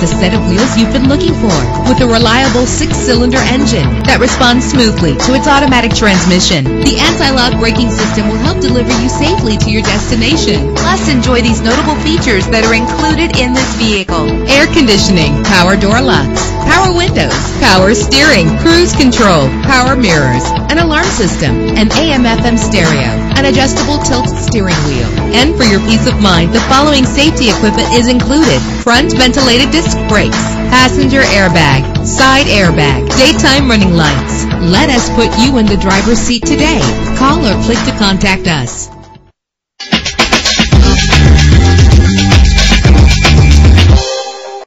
the set of wheels you've been looking for with a reliable six-cylinder engine that responds smoothly to its automatic transmission. The anti-lock braking system will help deliver you safely to your destination. Plus, enjoy these notable features that are included in this vehicle. Air conditioning, power door locks, power windows, power steering, cruise control, power mirrors, an alarm system, an AM FM stereo, an adjustable tilt steering wheel. And for your peace of mind, the following safety equipment is included. Front ventilated disc brakes, passenger airbag, side airbag, daytime running lights. Let us put you in the driver's seat today. Call or click to contact us.